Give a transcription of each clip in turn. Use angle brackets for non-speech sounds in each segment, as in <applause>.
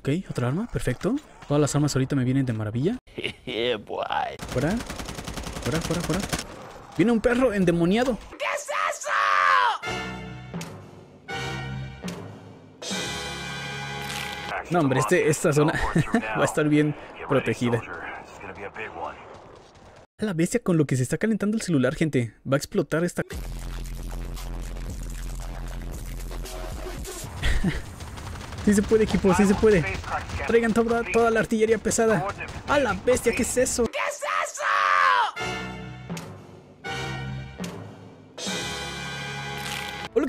Ok, otra arma, perfecto. Todas las armas ahorita me vienen de maravilla. <laughs> Fuera. Fuera, fuera, fuera. Viene un perro endemoniado. ¿Qué es eso? No, hombre, este, esta zona <laughs> va a estar bien protegida. A la bestia con lo que se está calentando el celular, gente. Va a explotar esta... Sí se puede, equipo, sí se puede. Traigan toda, toda la artillería pesada. ¡A la bestia! ¿Qué es eso? ¿Qué es eso?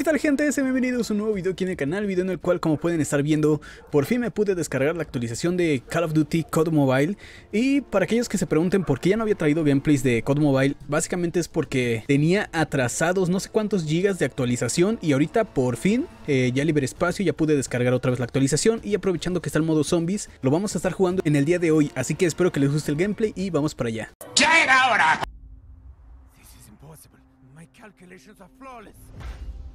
¿Qué tal gente? Sean bienvenidos a un nuevo video aquí en el canal, video en el cual como pueden estar viendo, por fin me pude descargar la actualización de Call of Duty COD Mobile y para aquellos que se pregunten por qué ya no había traído gameplays de COD Mobile, básicamente es porque tenía atrasados no sé cuántos gigas de actualización y ahorita por fin eh, ya libre espacio, ya pude descargar otra vez la actualización y aprovechando que está el modo zombies, lo vamos a estar jugando en el día de hoy, así que espero que les guste el gameplay y vamos para allá. ¡Ya era hora!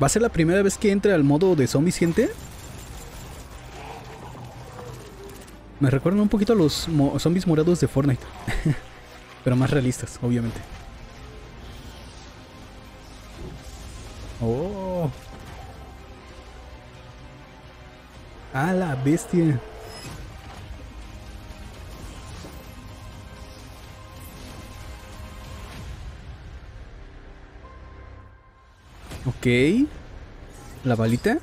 ¿Va a ser la primera vez que entre al modo de zombies, gente? Me recuerdan un poquito a los zombies morados de Fortnite. <laughs> Pero más realistas, obviamente. Oh. A la bestia. Ok. La balita.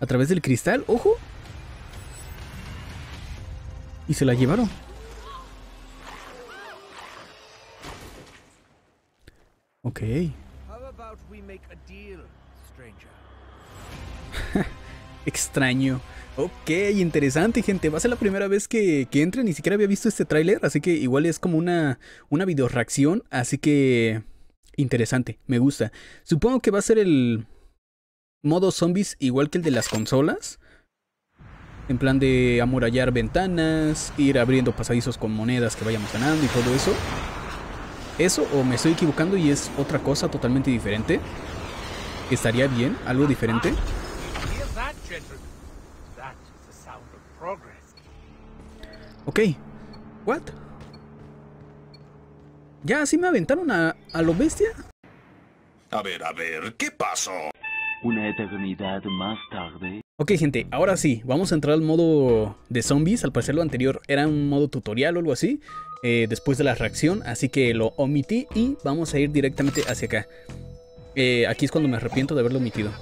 A través del cristal. Ojo. Y se la llevaron. Ok. <laughs> Extraño. Ok, interesante gente. Va a ser la primera vez que, que entre. Ni siquiera había visto este tráiler. Así que igual es como una, una video reacción. Así que... Interesante. Me gusta. Supongo que va a ser el modo zombies igual que el de las consolas. En plan de amurallar ventanas, ir abriendo pasadizos con monedas que vayamos ganando y todo eso. Eso o me estoy equivocando y es otra cosa totalmente diferente. ¿Estaría bien? ¿Algo diferente? Ok. ¿What? ¿Ya así me aventaron a, a lo bestia? A ver, a ver, ¿qué pasó? Una eternidad más tarde. Ok gente, ahora sí, vamos a entrar al modo de zombies, al parecer lo anterior era un modo tutorial o algo así, eh, después de la reacción, así que lo omití y vamos a ir directamente hacia acá. Eh, aquí es cuando me arrepiento de haberlo omitido.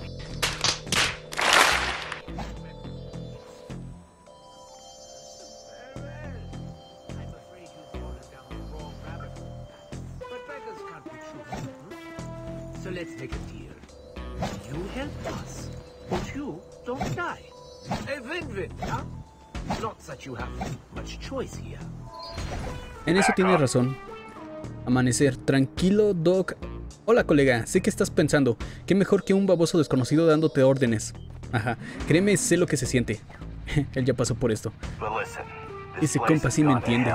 En eso tienes razón. Amanecer. Tranquilo, Doc. Hola, colega. Sé que estás pensando. Qué mejor que un baboso desconocido dándote órdenes. Ajá. Créeme, sé lo que se siente. <laughs> Él ya pasó por esto. Ese compa sí me entiende.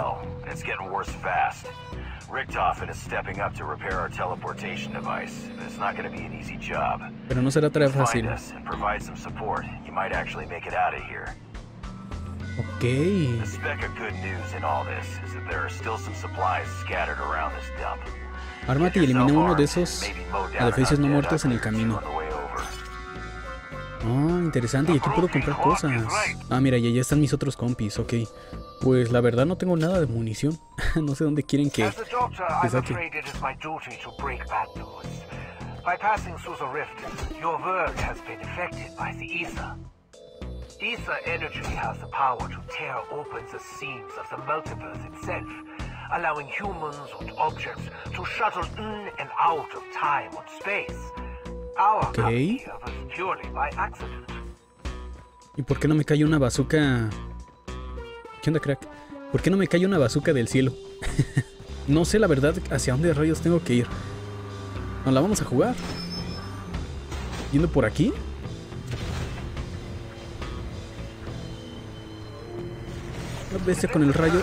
Pero no será tarea fácil. Ok. Armate y elimina uno de esos adefesios no muertos en el camino. Oh, interesante. Y aquí puedo comprar cosas. Ah, mira, ya, ya están mis otros compis. Ok. Pues la verdad no tengo nada de munición. <laughs> no sé dónde quieren que, que saque. Bypassing Susa Rift, your work has been affected by the ether. Ether energy has the power to tear open the seams of the multiverse itself, allowing humans and objects to shuttle in and out of time and space. Our okay. was purely by accident. ¿Y por qué no me cayó una bazooka? ¿Qué onda, crack? ¿Por qué no me cae una bazooka del cielo? <laughs> no sé la verdad hacia dónde rayos tengo que ir. ¿No la vamos a jugar? ¿Yendo por aquí? Bestia con el rayo.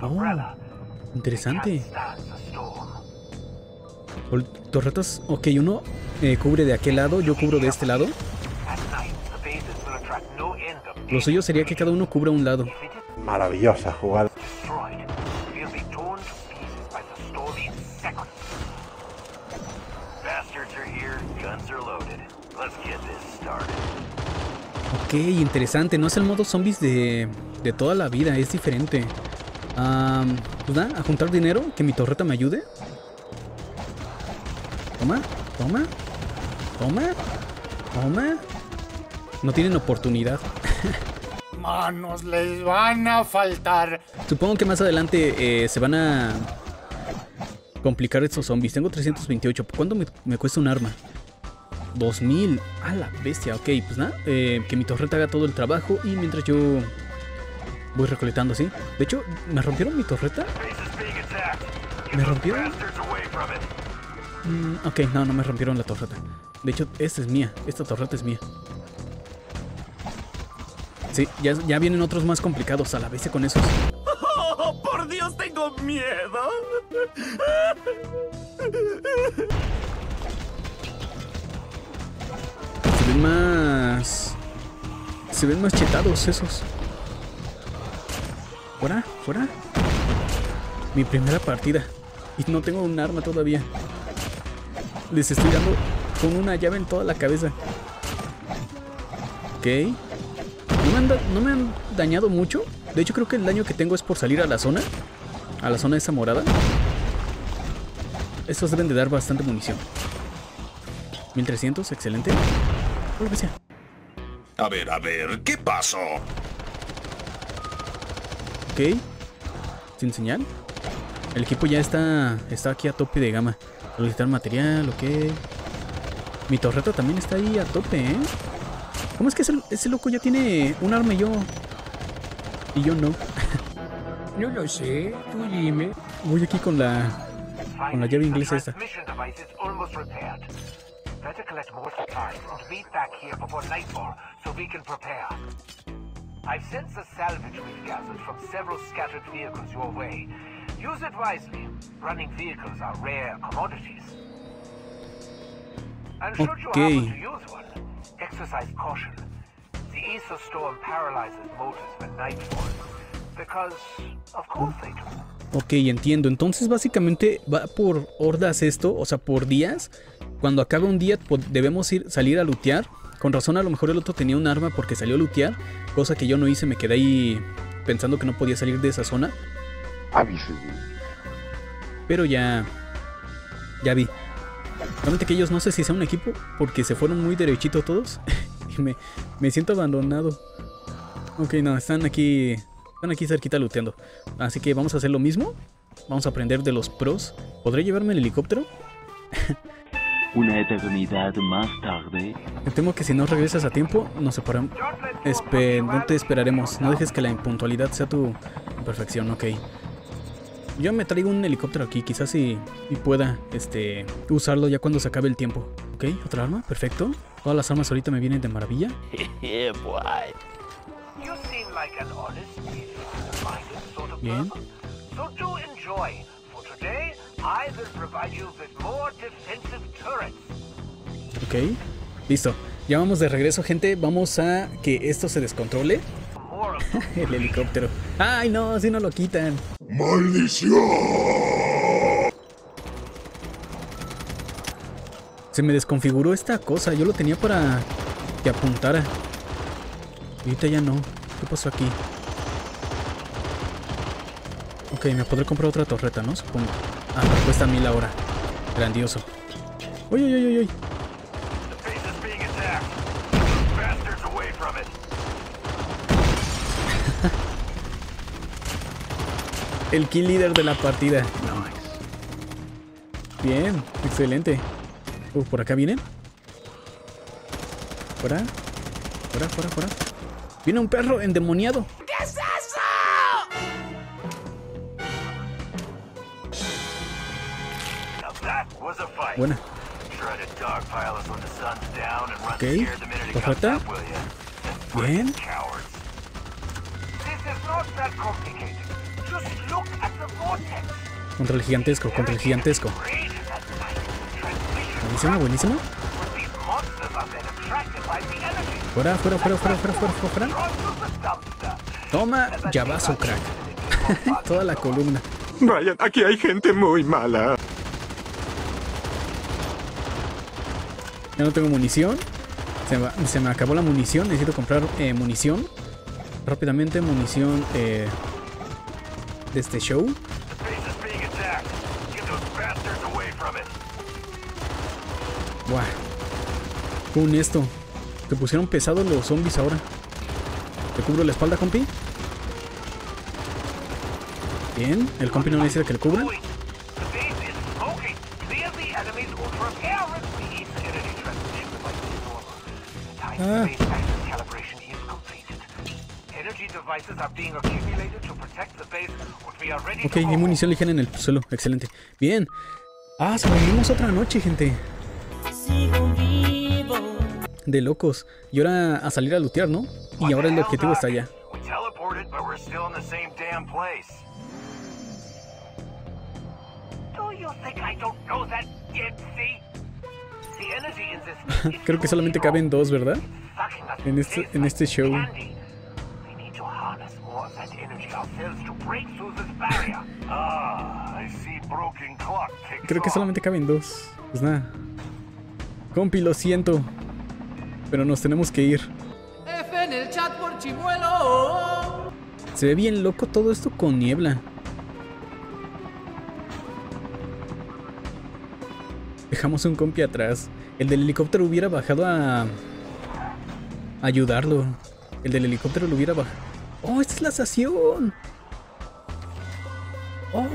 Oh, interesante. Torretas, ok, uno eh, cubre de aquel lado, yo cubro de este lado. Lo suyo sería que cada uno cubra un lado. Maravillosa jugada. Interesante. No es el modo zombies de, de toda la vida, es diferente. pues nada, a juntar dinero, que mi torreta me ayude. Toma, toma, toma, toma. No tienen oportunidad. <laughs> Manos les van a faltar. Supongo que más adelante eh, se van a complicar estos zombies. Tengo 328. ¿Cuánto me, cuesta un arma? 2000. A la bestia. Ok, pues nada. Eh, que mi torreta haga todo el trabajo y mientras yo voy recolectando, ¿sí? De hecho, ¿me rompieron mi torreta? ¿Me rompieron? Mm, ok, no, no me rompieron la torreta. De hecho, esta es mía. Esta torreta es mía. Sí, ya, ya vienen otros más complicados a la vez con esos. Oh, ¡Por Dios, tengo miedo! Se ven más... Se ven más chetados esos. Fuera, fuera. Mi primera partida. Y no tengo un arma todavía. Les estoy dando con una llave en toda la cabeza. Ok. No me, han dañado mucho. De hecho, creo que el daño que tengo es por salir a la zona. A la zona esa morada. Estos deben de dar bastante munición. 1300, excelente. Lo que sea. A ver, a ver, ¿qué pasó? Ok. Sin señal. El equipo ya está, está aquí a tope de gama. Solicitar material, ok. Mi torreta también está ahí a tope, ¿eh? ¿Cómo es que ese, loco ya tiene un arma y yo... Y yo no? <laughs> no lo sé, tú dime. Voy aquí con la... Con la llave inglesa esta. I've sent the salvage we've gathered from several scattered vehicles your way. Use it wisely. Running vehicles are rare commodities. And should you happen to use one, exercise caution. The Aether storm paralyzes motors when night falls. Because, of course they do. Ok, entiendo. Entonces básicamente va por hordas esto, o sea, por días. Cuando acabe un día debemos ir, salir a lutear. Con razón a lo mejor el otro tenía un arma porque salió a lutear. Cosa que yo no hice, me quedé ahí pensando que no podía salir de esa zona. Pero ya... Ya vi. Realmente que ellos no sé si sea un equipo porque se fueron muy derechito todos. <laughs> y me, me siento abandonado. Ok, no, están aquí. Están aquí cerquita looteando. Así que vamos a hacer lo mismo. Vamos a aprender de los pros. ¿Podré llevarme el helicóptero? Una eternidad más tarde. Me temo que si no regresas a tiempo, nos separamos. no te esperaremos. No dejes que la impuntualidad sea tu perfección, ok. Yo me traigo un helicóptero aquí, quizás si pueda este, usarlo ya cuando se acabe el tiempo. Ok, otra arma, perfecto. Todas las armas ahorita me vienen de maravilla. Bien. Ok, listo. Ya vamos de regreso, gente. Vamos a que esto se descontrole. <laughs> el helicóptero. ¡Ay, no! Así no lo quitan. ¡Maldición! Se me desconfiguró esta cosa. Yo lo tenía para que apuntara. Y ahorita ya no. ¿Qué pasó aquí? Ok, me podré comprar otra torreta, ¿no? Supongo. Ah, cuesta mil ahora. Grandioso. Uy, uy, uy, uy, uy. <laughs> El kill leader de la partida. Bien, excelente. Uh, ¿por acá vienen? Fuera. Fuera, fuera, fuera. Viene un perro endemoniado. ¿Qué es eso? Now that was a fight. Buena. The vortex. Contra el gigantesco, contra el gigantesco. Buenísima, buenísima. Fuera, fuera, fuera, fuera, fuera, fuera, fuera. Toma, llavazo, crack. <laughs> Toda la columna. Ryan, aquí hay gente muy mala. Ya no tengo munición. Se, va- se me acabó la munición. Necesito comprar eh, munición. Rápidamente, munición eh, de este show. Buah. Con esto. Te pusieron pesados los zombies ahora. ¿Te cubro la espalda, compi? Bien. El compi no necesita que le cubra. Ok, hay munición ligera en el suelo. Excelente. Bien. Ah, sobrevivimos otra noche, gente. De locos. Y ahora a salir a lootear, ¿no? Y ahora el objetivo está allá. <laughs> Creo que solamente caben dos, ¿verdad? en este- en este show. Creo que solamente caben dos. Pues nada. Compi, lo siento. Pero nos tenemos que ir. F en el chat por chimuelo. Se ve bien loco todo esto con niebla. Dejamos un compi atrás. El del helicóptero hubiera bajado a... ayudarlo. El del helicóptero lo hubiera bajado. ¡Oh, esta es la estación! ¡Oh!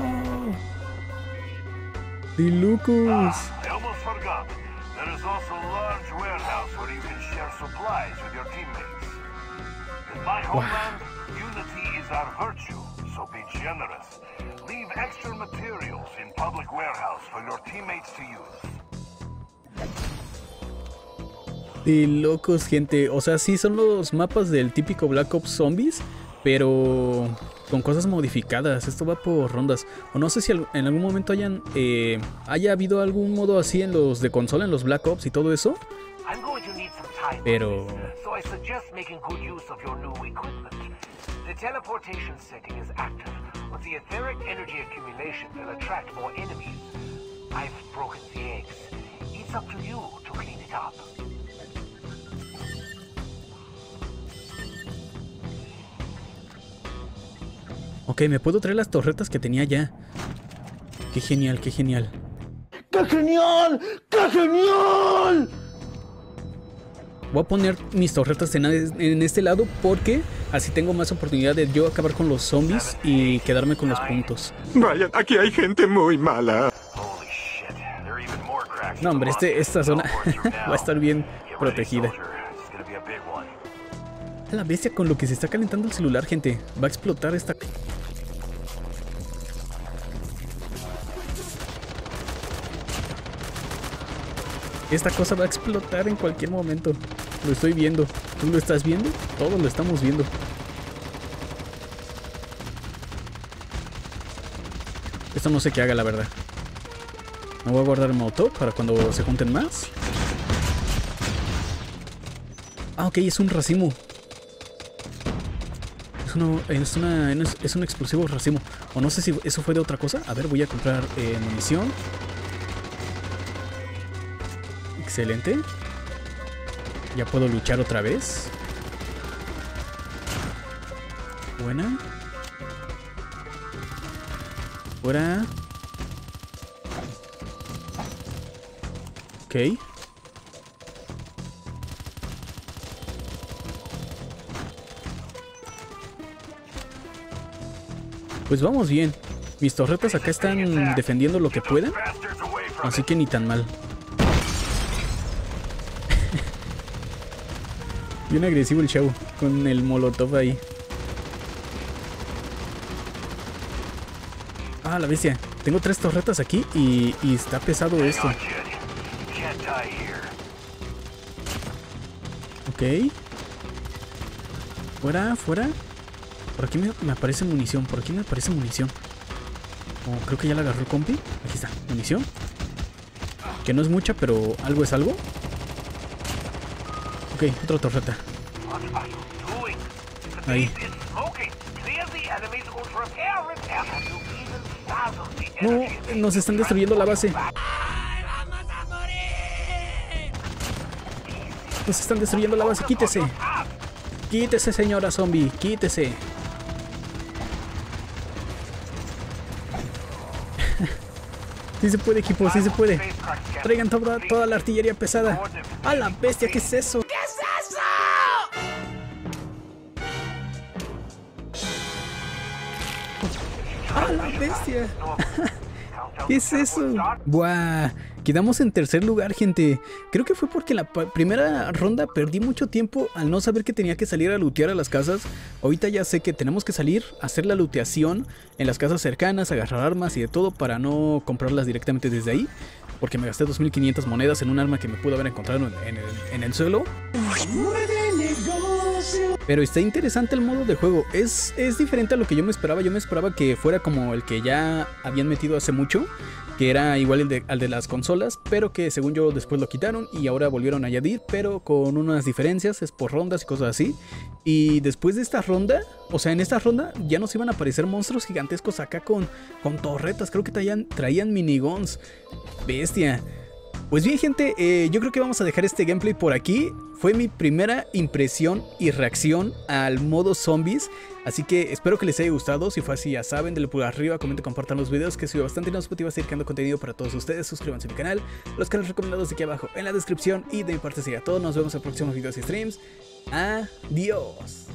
¡De locos! I almost forgot. There is also a large warehouse where you can share supplies with your teammates. In my homeland, unity is our virtue, so be generous. Leave extra materials in public warehouse for your teammates to use. De locos, gente. O sea, sí son los mapas del típico Black Ops Zombies, pero con cosas modificadas. Esto va por rondas. O no sé si en algún momento hayan eh, haya habido algún modo así en los de consola, en los Black Ops y todo eso. I'm going to need some time. Pero So I suggest making good use of your new equipment. The teleportation setting is active, but the etheric energy accumulation will attract more enemies. I've broken the eggs. It's up to you to clean it up. Ok, me puedo traer las torretas que tenía ya. Qué genial, qué genial. ¡Qué genial! ¡Qué genial! Voy a poner mis torretas en, en este lado porque así tengo más oportunidad de yo acabar con los zombies y quedarme con los puntos. Ryan, aquí hay gente muy mala. No, hombre, este, esta zona <laughs> va a estar bien protegida. A la bestia con lo que se está calentando el celular, gente. Va a explotar esta... Esta cosa va a explotar en cualquier momento. Lo estoy viendo. ¿Tú lo estás viendo? Todos lo estamos viendo. Esto no sé qué haga, la verdad. Me voy a guardar el molotov para cuando se junten más. Ah, ok, es un racimo. Es, uno- es, una, es un explosivo racimo. O no sé si eso fue de otra cosa. A ver, voy a comprar eh, munición. Excelente. Ya puedo luchar otra vez. Buena. Fuera. Ok. Pues vamos bien. Mis torretas acá están defendiendo lo que from Así que ni tan mal. Bien agresivo el chavo con el molotov ahí. Ah, la bestia. Tengo tres torretas aquí y, y está pesado esto. Ok. Fuera, fuera. Por aquí me, me aparece munición. Por aquí me aparece munición. Oh, creo que ya la agarró el compi. Aquí está, munición. Que no es mucha, pero algo es algo. Ok, otra torreta. Ahí. No, nos están destruyendo la base. Nos están destruyendo la base. Quítese. Quítese, señora zombie. Quítese. <laughs> Sí se puede, equipo, sí se puede. Traigan toda, toda la artillería pesada. ¡A la bestia! ¿Qué es eso? <laughs> ¿Qué es eso? Buah, quedamos en tercer lugar, gente. Creo que fue porque en la primera ronda perdí mucho tiempo al no saber que tenía que salir a lootear a las casas. Ahorita ya sé que tenemos que salir hacer la looteación en las casas cercanas, agarrar armas y de todo para no comprarlas directamente desde ahí. Porque me gasté 2500 monedas en un arma que me pudo haber encontrado en, en el, en el suelo. Pero está interesante el modo de juego. Es, es diferente a lo que yo me esperaba. Yo me esperaba que fuera como el que ya habían metido hace mucho. Que era igual al de las consolas. Pero que según yo después lo quitaron. Y ahora volvieron a añadir. Pero con unas diferencias. Es por rondas y cosas así. Y después de esta ronda. O sea, en esta ronda ya nos iban a aparecer monstruos gigantescos acá con, con torretas. Creo que traían, traían miniguns. Bestia. Pues bien gente, eh, yo creo que vamos a dejar este gameplay por aquí. Fue mi primera impresión y reacción al modo zombies. Así que espero que les haya gustado. Si fue así, ya saben, denle pulgar arriba, comenten, compartan los videos que subo bastante nos motiva seguir creando contenido para todos ustedes. Suscríbanse a mi canal, los canales recomendados aquí abajo en la descripción. Y de mi parte sería todo. Nos vemos en próximos videos y streams. Adiós.